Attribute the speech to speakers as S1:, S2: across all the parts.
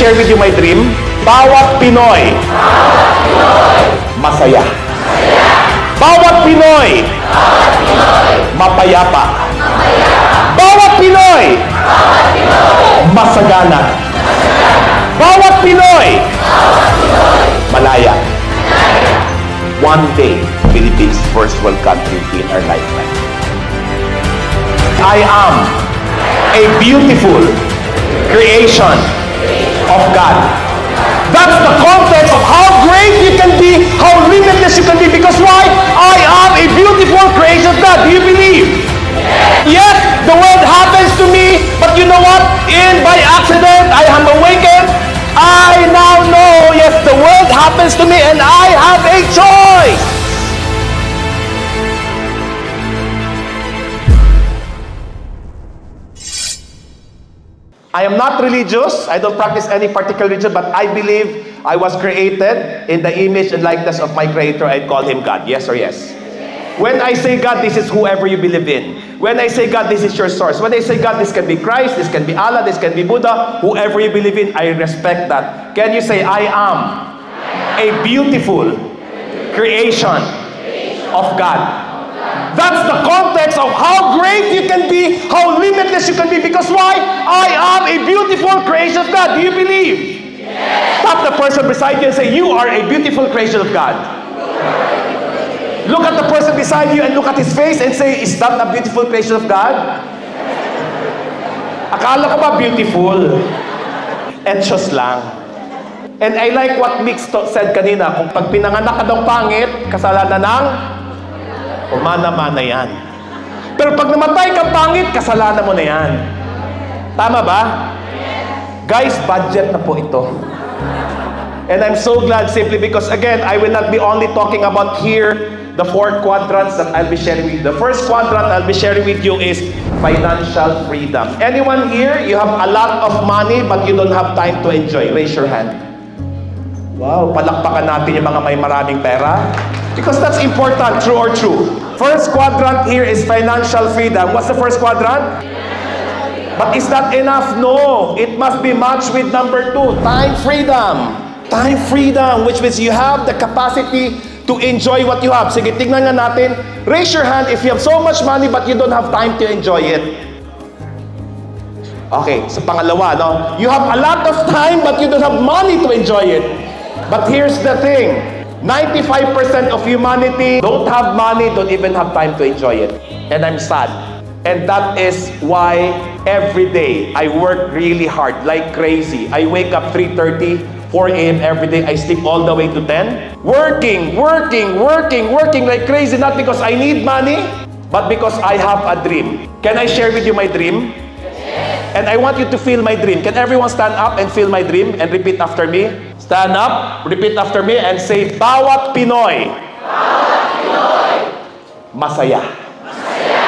S1: Share with you my dream? Bawat Pinoy, masaya. Bawat Pinoy, mapayapa. Bawat Pinoy, masagana. Bawat Pinoy, malaya. One day, Philippines first world country in our lifetime. I am a beautiful creation of God. That's the context of how great you can be, how limitless you can be. Because why? I am a beautiful creation of God. Do you believe? Yes, the world happens to me, but you know what? In by accident, I am awakened. I now know, yes, the world happens to me, and I have a choice. I am not religious. I don't practice any particular religion, but I believe I was created in the image and likeness of my Creator. I call Him God. Yes or yes? When I say God, this is whoever you believe in. When I say God, this is your source. When I say God, this can be Christ, this can be Allah, this can be Buddha, whoever you believe in, I respect that. Can you say, I am a beautiful creation of God? That's the context of how great you can be, how limitless you can be. Because why? I am a beautiful creation of God. Do you believe? Yes. Tap the person beside you and say, You are a beautiful creation of God. Look at the person beside you and look at his face and say, Is that a beautiful creation of God? Akala ko ba beautiful? Etchos lang. And I like what Mix said kanina, kung pag pinanganak ka daw pangit, kasalanan ng Umana-mana yan. Pero pag namatay kang pangit, kasalanan mo na yan. Tama ba? Guys, budget na po ito. And I'm so glad simply because again, I will not be only talking about here the four quadrants that I'll be sharing with you. The first quadrant I'll be sharing with you is financial freedom. Anyone here, you have a lot of money but you don't have time to enjoy? Raise your hand. Wow, palakpakan natin yung mga may maraming pera. Because that's important, true or true. First quadrant here is financial freedom. What's the first quadrant? But is that enough? No. It must be matched with number two, time freedom. Time freedom, which means you have the capacity to enjoy what you have. Sige, tingnan nga natin. Raise your hand if you have so much money but you don't have time to enjoy it. Okay, sa pangalawa, no? You have a lot of time but you don't have money to enjoy it. But here's the thing. 95% of humanity don't have money, don't even have time to enjoy it. And I'm sad. And that is why every day I work really hard, like crazy. I wake up 3.30, 4 a.m. every day. I sleep all the way to 10. Working, working, working, working like crazy, not because I need money, but because I have a dream. Can I share with you my dream? And I want you to feel my dream. Can everyone stand up and feel my dream and repeat after me? Stand up, repeat after me, and say, Bawat Pinoy,
S2: Bawat Pinoy
S1: masaya. masaya.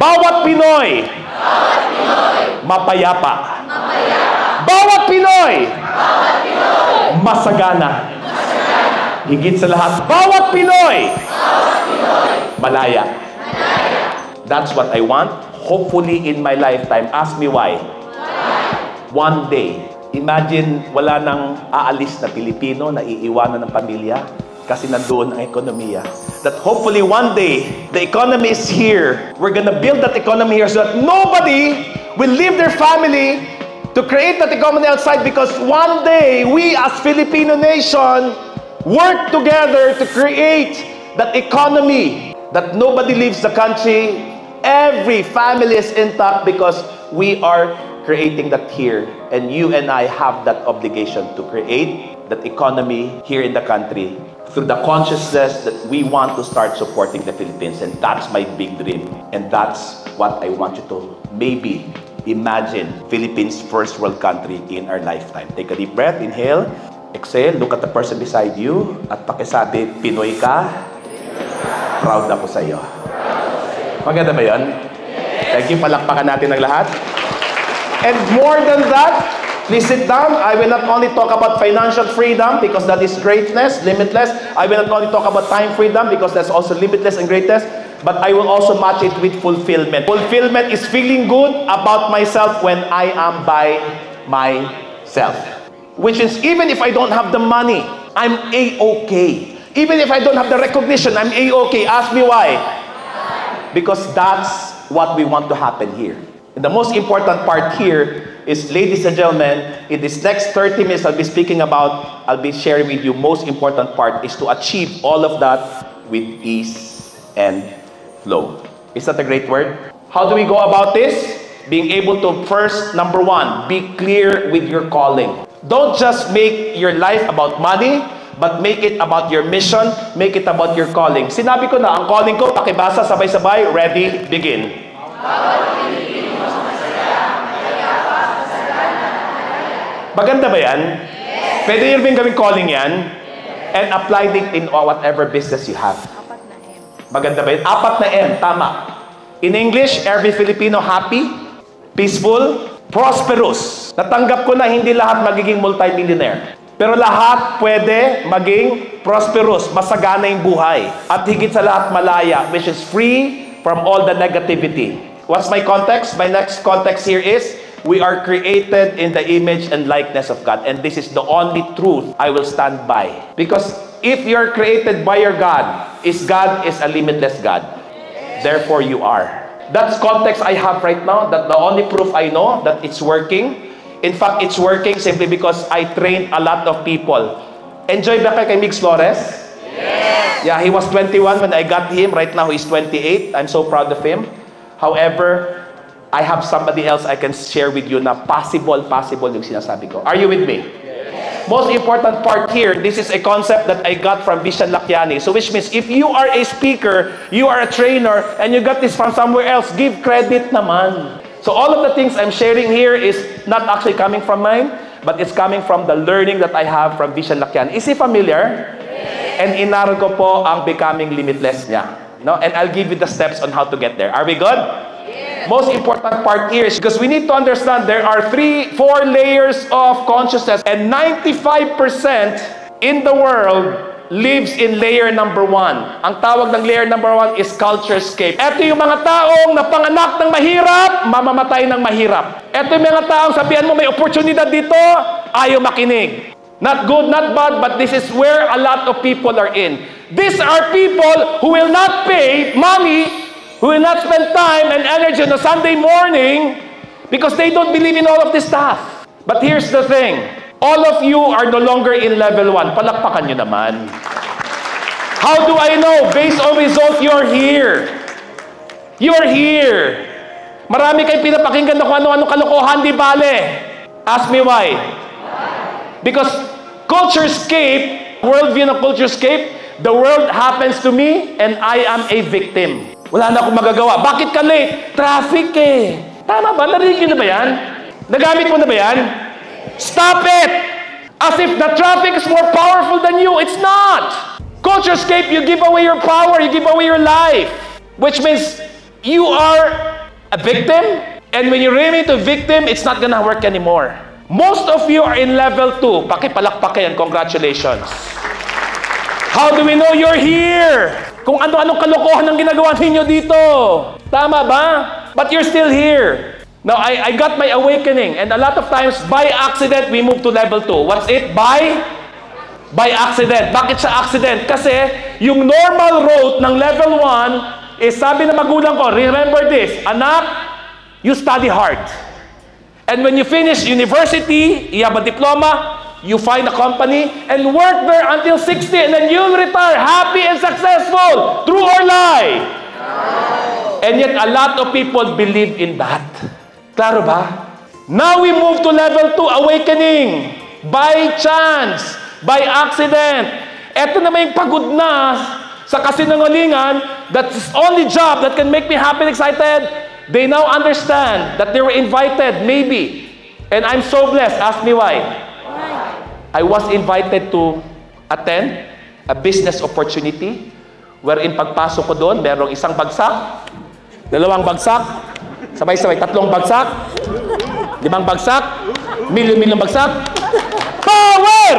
S1: Bawat Pinoy,
S2: Bawat Pinoy
S1: mapayapa.
S2: mapayapa.
S1: Bawat Pinoy,
S2: Bawat Pinoy
S1: masagana.
S2: masagana.
S1: Higit sa lahat, bawat Pinoy,
S2: Bawat Pinoy
S1: malaya.
S2: malaya.
S1: That's what I want. Hopefully in my lifetime. Ask me why.
S2: Why?
S1: One day, Imagine, wala nang aalis na Pilipino na iiwanan ng pamilya kasi nandoon ang ekonomiya. That hopefully one day, the economy is here. We're gonna build that economy here so that nobody will leave their family to create that economy outside because one day, we as Filipino nation work together to create that economy that nobody leaves the country. Every family is intact because we are creating that here. And you and I have that obligation to create that economy here in the country through the consciousness that we want to start supporting the Philippines. And that's my big dream. And that's what I want you to maybe imagine Philippines first world country in our lifetime. Take a deep breath, inhale, exhale, look at the person beside you, at pakisabi, Pinoy ka, proud ako sa iyo. Maganda ba yun? Thank you, palakpakan natin ng lahat. And more than that, please sit down. I will not only talk about financial freedom because that is greatness, limitless. I will not only talk about time freedom because that's also limitless and greatness. But I will also match it with fulfillment. Fulfillment is feeling good about myself when I am by myself. Which is even if I don't have the money, I'm A-okay. Even if I don't have the recognition, I'm A-okay. Ask me why. Because that's what we want to happen here. And the most important part here is, ladies and gentlemen, in this next 30 minutes I'll be speaking about, I'll be sharing with you, most important part is to achieve all of that with ease and flow. Is that a great word? How do we go about this? Being able to first, number one, be clear with your calling. Don't just make your life about money, but make it about your mission, make it about your calling. Sinabi ko na, ang calling ko, pakibasa sabay-sabay, ready, begin. Maganda ba yan? Yes. Pwede nyo rin gawing calling yan? And apply it in whatever business you have. Maganda ba yan? Apat na M, tama. In English, every Filipino happy, peaceful, prosperous. Natanggap ko na hindi lahat magiging multimillionaire. Pero lahat pwede maging prosperous, masagana yung buhay. At higit sa lahat malaya, which is free from all the negativity. What's my context? My next context here is, we are created in the image and likeness of God. And this is the only truth I will stand by. Because if you're created by your God, is God is a limitless God. Therefore you are. That's context I have right now. That the only proof I know that it's working. In fact, it's working simply because I trained a lot of people. Enjoy ba kay Mix Flores? Yes. Yeah, he was 21 when I got him. Right now, he's 28. I'm so proud of him. However, I have somebody else I can share with you na possible, possible yung sinasabi ko. Are you with me? Most important part here, this is a concept that I got from Vision Lakiani. So which means if you are a speaker, you are a trainer, and you got this from somewhere else, give credit naman. So all of the things I'm sharing here is not actually coming from mine, but it's coming from the learning that I have from Vision Lakiani. Is he familiar? And inaral ko po ang becoming limitless niya. No? And I'll give you the steps on how to get there. Are we good? Most important part here is because we need to understand there are three, four layers of consciousness, and 95% in the world lives in layer number one. Ang tawag ng layer number one is culture scape. Ito yung mga taong napanganak ng mahirap, mamamatay ng mahirap. Ito yung mga taong sabihan mo may oportunidad dito, ayaw makinig. Not good, not bad, but this is where a lot of people are in. These are people who will not pay money, who will not spend time and energy on a Sunday morning because they don't believe in all of this stuff. But here's the thing. All of you are no longer in level 1. Palakpakan nyo naman. How do I know? Based on result, you're here. You're here. Marami kayo pinapakinggan na kung ano-ano kalokohan, di bale. Ask me why. Because culturescape, worldview ng culturescape, the world happens to me and I am a victim. Wala na akong magagawa. Bakit ka late? Traffic eh. Tama ba? Narinig na ba yan? Nagamit mo na ba yan? Stop it! As if the traffic is more powerful than you. It's not. Culturescape, you give away your power, you give away your life. Which means you are a victim. And when you remain a victim, it's not gonna work anymore. Most of you are in level 2. Pakipalakpak yan. Congratulations. How do we know you're here? Kung ano-anong kalokohan ang ginagawa ninyo dito. Tama ba? But you're still here. Now, I, I got my awakening. And a lot of times, by accident, we move to level 2. What's it? By? By accident. Bakit sa accident? Kasi, yung normal road ng level 1 is sabi ng magulang ko, remember this, anak, you study hard. And when you finish university, you have a diploma, you find a company, and work there until 60, and then you'll retire happy and successful. True or lie? And yet, a lot of people believe in that. Klaro ba? Now we move to level 2, awakening. By chance, by accident. Ito naman yung pagod na sa kasinungalingan, that's only job that can make me happy and excited. They now understand that they were invited, maybe. And I'm so blessed. Ask me why. I was invited to attend a business opportunity wherein pagpasok ko doon, merong isang bagsak, dalawang bagsak, sabay-sabay, tatlong bagsak, limang bagsak, milyon-milyon bagsak, power!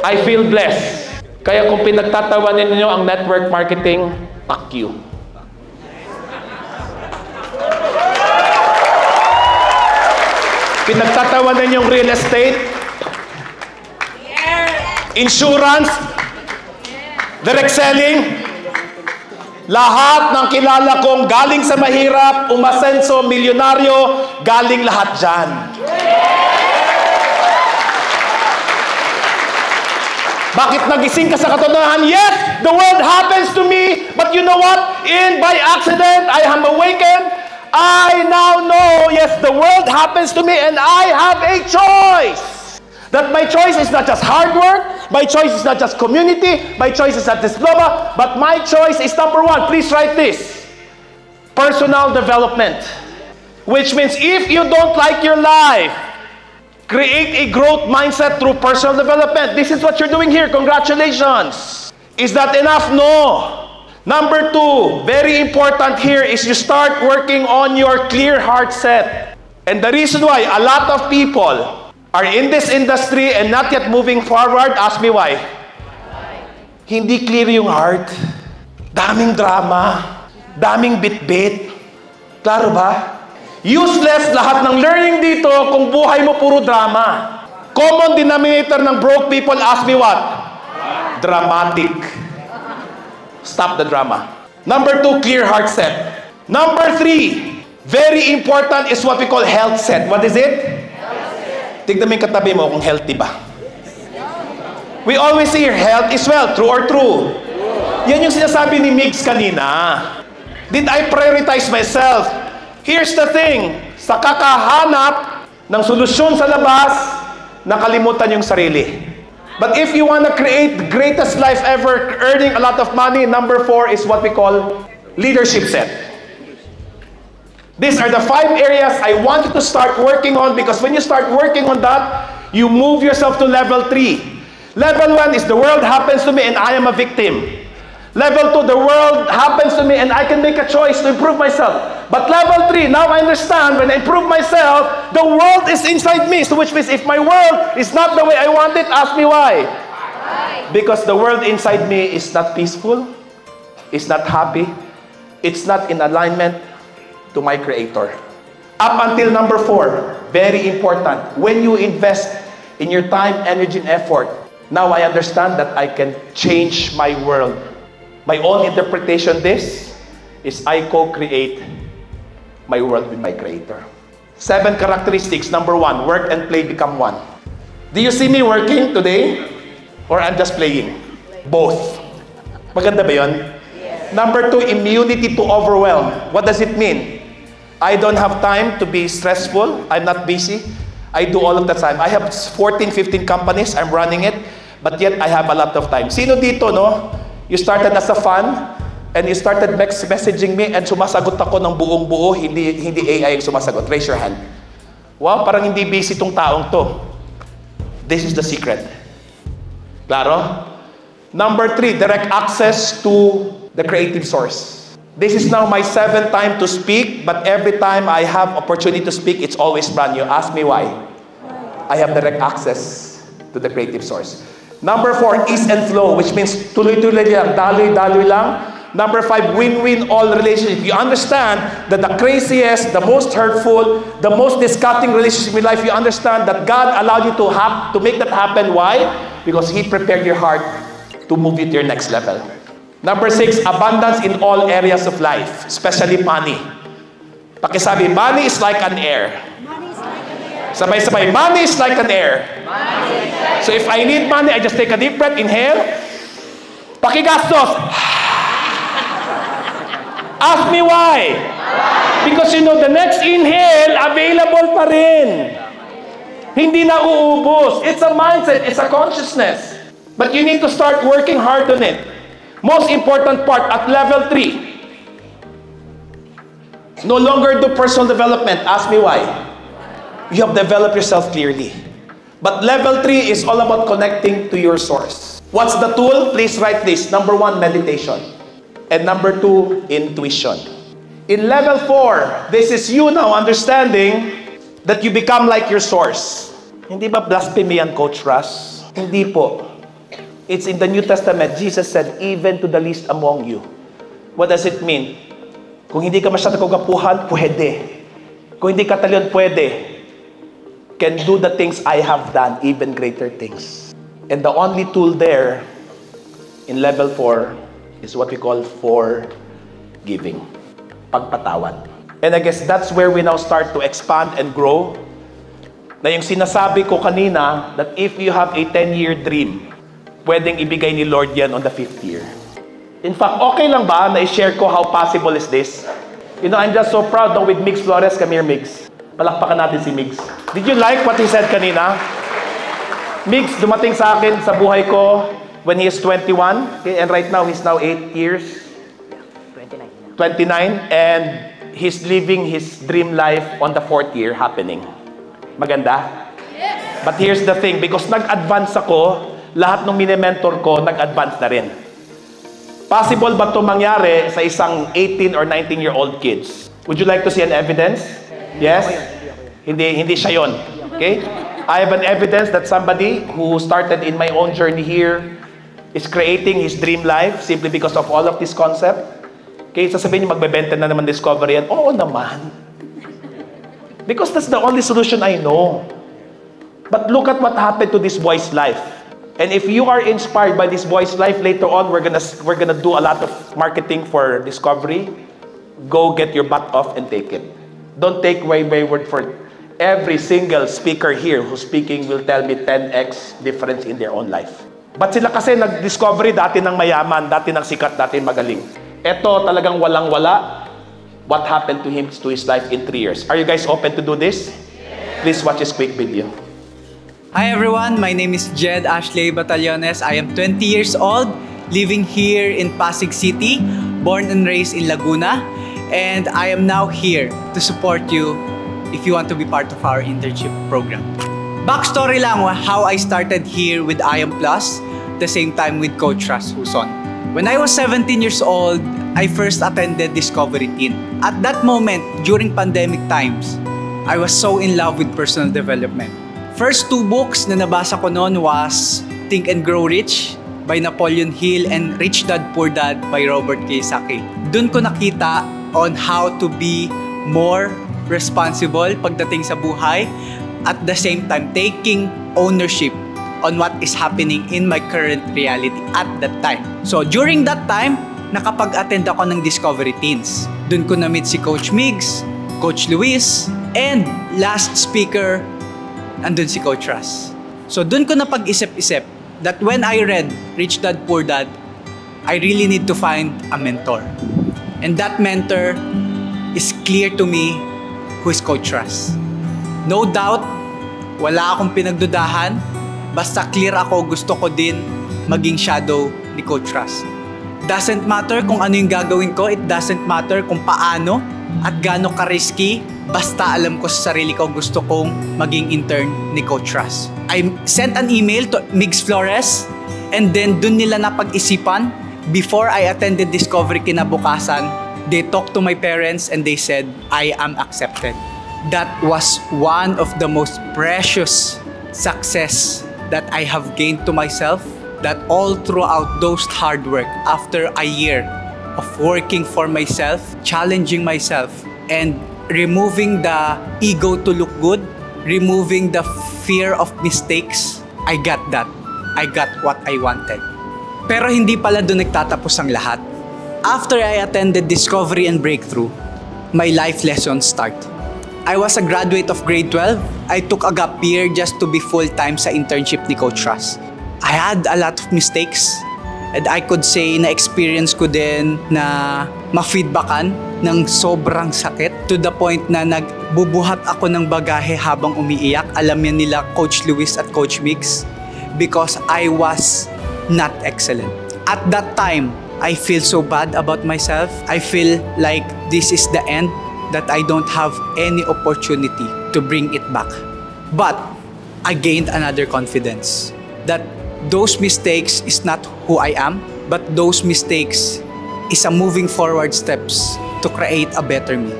S1: I feel blessed. Kaya kung pinagtatawanin ninyo ang network marketing, fuck you. Pinagtatawanan yung real estate, insurance, direct selling, lahat ng kilala kong galing sa mahirap, umasenso, milyonaryo, galing lahat dyan. Bakit nagising ka sa katotohanan? Yes, the world happens to me, but you know what? In by accident, I am awakened. I now know, yes, the world happens to me, and I have a choice. That my choice is not just hard work, my choice is not just community, my choice is not diploma, but my choice is number one. Please write this personal development. Which means if you don't like your life, Create a growth mindset through personal development. This is what you're doing here. Congratulations. Is that enough? No. Number two, very important here is you start working on your clear heart set. And the reason why a lot of people are in this industry and not yet moving forward, ask me why. Hindi clear yung heart. Daming drama. Daming bit-bit. Klaro ba? Useless lahat ng learning dito kung buhay mo puro drama. Common denominator ng broke people, ask me what? Dramatic. Stop the drama. Number two, clear heart set. Number three, very important is what we call health set. What is it? Tignan mo yung katabi mo kung healthy ba. We always say health is wealth. True or true? Yan yung sinasabi ni Migs kanina. Did I prioritize myself? Here's the thing, sa kakahanap ng solusyon sa labas, nakalimutan yung sarili. But if you want to create the greatest life ever, earning a lot of money, number four is what we call leadership set. These are the five areas I want you to start working on because when you start working on that, you move yourself to level three. Level one is the world happens to me and I am a victim. Level 2, the world happens to me and I can make a choice to improve myself. But level 3, now I understand when I improve myself, the world is inside me. So which means if my world is not the way I want it, ask me why. why? Because the world inside me is not peaceful, is not happy, it's not in alignment to my Creator. Up until number 4, very important, when you invest in your time, energy, and effort, now I understand that I can change my world my own interpretation this is I co-create my world with my creator. Seven characteristics. Number one, work and play become one. Do you see me working today? Or I'm just playing? Both. Maganda ba yun? Yes. Number two, immunity to overwhelm. What does it mean? I don't have time to be stressful. I'm not busy. I do all of the time. I have 14, 15 companies. I'm running it. But yet, I have a lot of time. Sino dito, no? You started as a fan, and you started messaging me, and sumasagot ako ng buong buo, hindi, hindi AI yung sumasagot. Raise your hand. Wow, parang hindi busy tong taong to. This is the secret. Claro? Number three, direct access to the creative source. This is now my seventh time to speak, but every time I have opportunity to speak, it's always brand new. Ask me why. I have direct access to the creative source. Number four, ease and flow, which means tuloy-tuloy lang, daloy-daloy lang. Number five, win-win all relationship. You understand that the craziest, the most hurtful, the most disgusting relationship in life, you understand that God allowed you to have to make that happen. Why? Because He prepared your heart to move you to your next level. Number six, abundance in all areas of life, especially money. Pakisabi, money is like an air. Sabay-sabay, money is like an air. So if I need money, I just take a deep breath, inhale. Pakigastos. Ask me why. Because you know, the next inhale, available pa rin. Hindi na uubos. It's a mindset. It's a consciousness. But you need to start working hard on it. Most important part, at level 3, no longer do personal development. Ask me why. You have developed yourself clearly. But level three is all about connecting to your source. What's the tool? Please write this. Number one, meditation. And number two, intuition. In level four, this is you now understanding that you become like your source. Hindi ba blasphemy yan, Coach Russ? Hindi po. It's in the New Testament. Jesus said, even to the least among you. What does it mean? Kung hindi ka masyadong kagapuhan, pwede. Kung hindi ka talyon, pwede. Can do the things I have done, even greater things. And the only tool there in level 4 is what we call forgiving. Pagpatawad. And I guess that's where we now start to expand and grow. Na yung sinasabi ko kanina, that if you have a 10-year dream, pwedeng ibigay ni Lord yan on the fifth year. In fact, okay lang ba na i-share ko how possible is this? You know, I'm just so proud now with Migs Flores. Come here, Migs. Palakpakan natin si Migs. Did you like what he said kanina? Migs, dumating sa akin sa buhay ko when he is 21. Okay, and right now, he's now 8 years. 29. 29. And he's living his dream life on the fourth year happening. Maganda? Yes. But here's the thing, because nag-advance ako, lahat ng mini-mentor ko, nag-advance na rin. Possible ba ito mangyari sa isang 18 or 19-year-old kids? Would you like to see an evidence? Yes? Hindi, hindi siya yon. Okay? I have an evidence that somebody who started in my own journey here is creating his dream life simply because of all of this concept. Okay, sasabihin niyo magbebenta na naman discovery yan. Oo naman. Because that's the only solution I know. But look at what happened to this boy's life. And if you are inspired by this boy's life later on, we're gonna we're gonna do a lot of marketing for discovery. Go get your butt off and take it. Don't take my, word for. Every single speaker here who's speaking will tell me 10x difference in their own life. But sila kasi nag-discovery dati ng mayaman, dati ng sikat, dati magaling. Ito talagang walang-wala. What happened to him, to his life in three years? Are you guys open to do this? Please watch this quick video.
S3: Hi everyone, my name is Jed Ashley Batallones. I am 20 years old, living here in Pasig City, born and raised in Laguna, and I am now here to support you if you want to be part of our internship program. Backstory lang how I started here with IAM Plus, the same time with Coach Ras Huson. When I was 17 years old, I first attended Discovery Teen. At that moment, during pandemic times, I was so in love with personal development. First two books na nabasa ko noon was Think and Grow Rich by Napoleon Hill and Rich Dad Poor Dad by Robert Kiyosaki. Doon ko nakita on how to be more responsible pagdating sa buhay at the same time taking ownership on what is happening in my current reality at that time. So during that time, nakapag-attend ako ng Discovery Teens. Doon ko na-meet si Coach Migs, Coach Luis, and last speaker andun si Coach Russ. So dun ko na pag-isip-isip that when I read Rich Dad Poor Dad, I really need to find a mentor. And that mentor is clear to me who Coach Russ. No doubt, wala akong pinagdudahan. Basta clear ako, gusto ko din maging shadow ni Coach Russ. Doesn't matter kung ano yung gagawin ko, it doesn't matter kung paano at gaano ka-risky, basta alam ko sa sarili ko gusto kong maging intern ni Coach Russ. I sent an email to Migs Flores and then dun nila napag-isipan before I attended Discovery kinabukasan, they talked to my parents and they said, I am accepted. That was one of the most precious success that I have gained to myself that all throughout those hard work after a year of working for myself, challenging myself, and removing the ego to look good, removing the fear of mistakes, I got that. I got what I wanted. Pero hindi pala doon nagtatapos ang lahat. After I attended Discovery and Breakthrough, my life lessons start. I was a graduate of grade 12. I took a gap year just to be full-time sa internship ni Coach Russ. I had a lot of mistakes and I could say na experience ko din na ma-feedbackan ng sobrang sakit to the point na nagbubuhat ako ng bagahe habang umiiyak. Alam yan nila Coach Luis at Coach Mix because I was not excellent. At that time, I feel so bad about myself. I feel like this is the end that I don't have any opportunity to bring it back. But I gained another confidence that those mistakes is not who I am, but those mistakes is a moving forward steps to create a better me.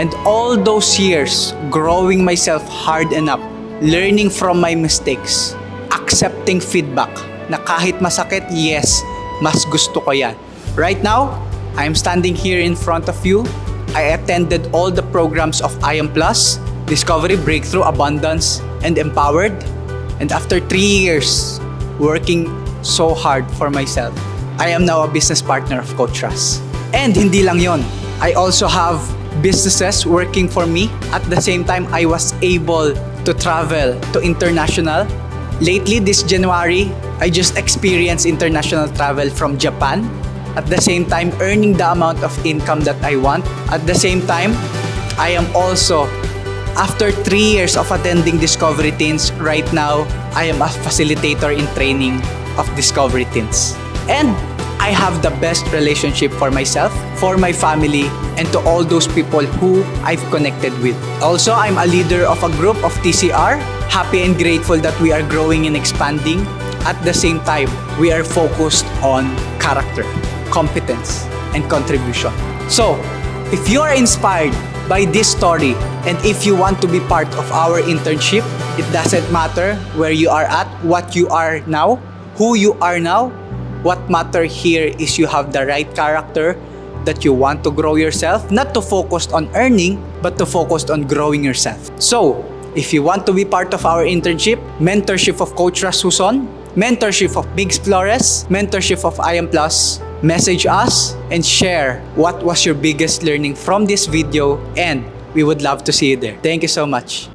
S3: And all those years growing myself hard enough, learning from my mistakes, accepting feedback na kahit masakit, yes, mas gusto ko yan. Right now, I'm standing here in front of you. I attended all the programs of IAM Plus, Discovery, Breakthrough, Abundance, and empowered. And after three years working so hard for myself, I am now a business partner of Coach Russ. And hindi lang yon, I also have businesses working for me. At the same time, I was able to travel to international. Lately, this January, I just experienced international travel from Japan. At the same time, earning the amount of income that I want. At the same time, I am also After three years of attending Discovery Teens, right now, I am a facilitator in training of Discovery Teens. And I have the best relationship for myself, for my family, and to all those people who I've connected with. Also, I'm a leader of a group of TCR, happy and grateful that we are growing and expanding. At the same time, we are focused on character, competence, and contribution. So, if you are inspired by this story and if you want to be part of our internship, it doesn't matter where you are at, what you are now, who you are now. What matter here is you have the right character that you want to grow yourself, not to focus on earning, but to focus on growing yourself. So, if you want to be part of our internship, mentorship of Coach Rasuson, mentorship of Biggs Flores, mentorship of I Am Plus, message us and share what was your biggest learning from this video and we would love to see you there. Thank you so much.